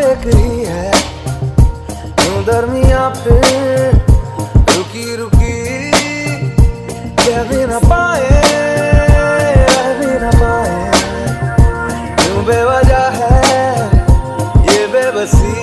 गई है। क्यों दरमिया पे रुकी रुकी? कह भी न पाए, रह भी न पाए। बेवजह है ये बेबसी?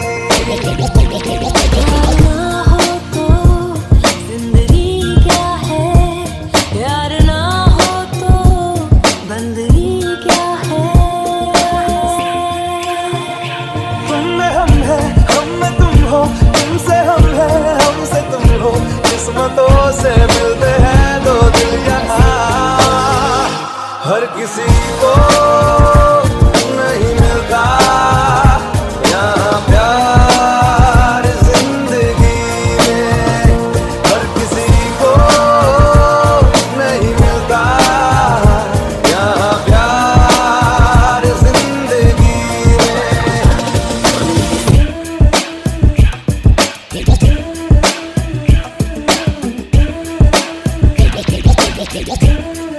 तुमसे हम है, हमसे तुम हो। किस्मतों से मिलते हैं दो दिल यहाँ। हर किसी को Yeah.